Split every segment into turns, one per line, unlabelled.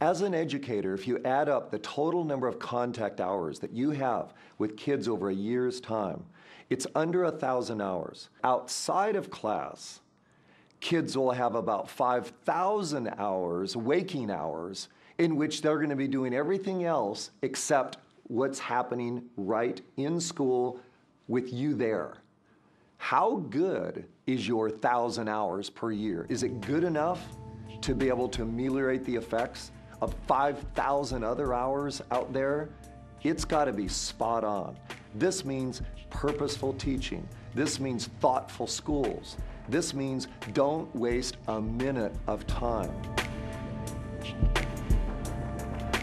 As an educator, if you add up the total number of contact hours that you have with kids over a year's time, it's under a thousand hours. Outside of class, kids will have about 5,000 hours, waking hours, in which they're going to be doing everything else except what's happening right in school with you there. How good is your thousand hours per year? Is it good enough to be able to ameliorate the effects of 5,000 other hours out there? It's got to be spot on. This means purposeful teaching. This means thoughtful schools. This means don't waste a minute of time.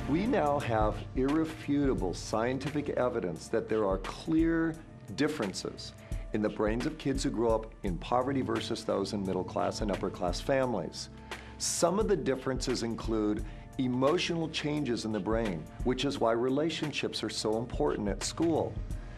We now have irrefutable scientific evidence that there are clear differences in the brains of kids who grow up in poverty versus those in middle class and upper class families. Some of the differences include emotional changes in the brain, which is why relationships are so important at school.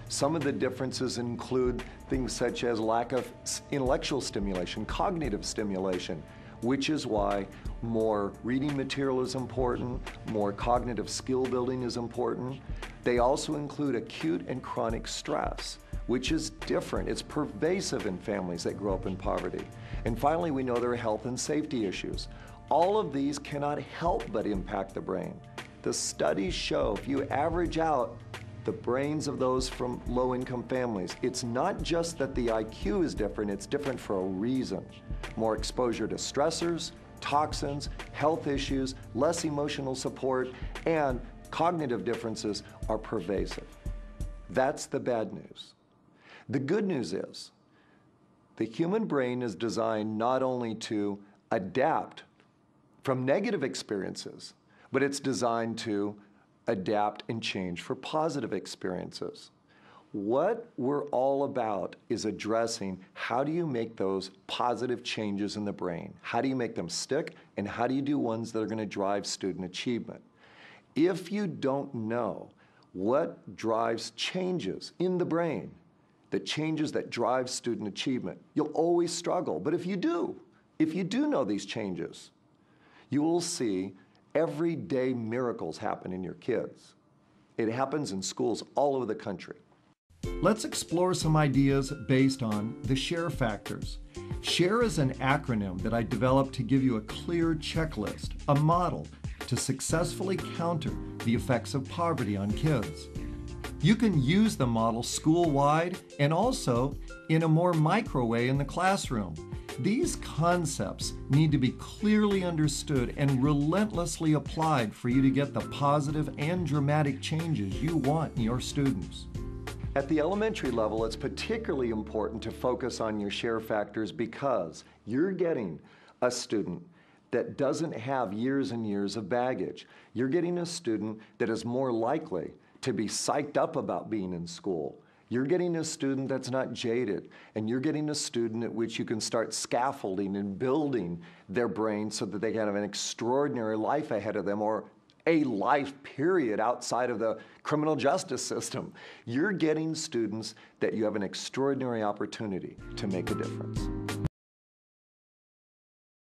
Some of the differences include things such as lack of intellectual stimulation, cognitive stimulation, which is why more reading material is important, more cognitive skill building is important. They also include acute and chronic stress, which is different. It's pervasive in families that grow up in poverty. And finally, we know there are health and safety issues. All of these cannot help but impact the brain. The studies show if you average out the brains of those from low income families. It's not just that the IQ is different, it's different for a reason. More exposure to stressors, toxins, health issues, less emotional support, and cognitive differences are pervasive. That's the bad news. The good news is the human brain is designed not only to adapt from negative experiences, but it's designed to adapt, and change for positive experiences. What we're all about is addressing how do you make those positive changes in the brain? How do you make them stick? And how do you do ones that are going to drive student achievement? If you don't know what drives changes in the brain, the changes that drive student achievement, you'll always struggle. But if you do, if you do know these changes, you will see everyday miracles happen in your kids. It happens in schools all over the country.
Let's explore some ideas based on the SHARE factors. SHARE is an acronym that I developed to give you a clear checklist, a model to successfully counter the effects of poverty on kids. You can use the model school wide and also in a more micro way in the classroom. These concepts need to be clearly understood and relentlessly applied for you to get the positive and dramatic changes you want in your students.
At the elementary level, it's particularly important to focus on your share factors because you're getting a student that doesn't have years and years of baggage. You're getting a student that is more likely to be psyched up about being in school you're getting a student that's not jaded, and you're getting a student at which you can start scaffolding and building their brain so that they can have an extraordinary life ahead of them or a life period outside of the criminal justice system. You're getting students that you have an extraordinary opportunity to make a difference.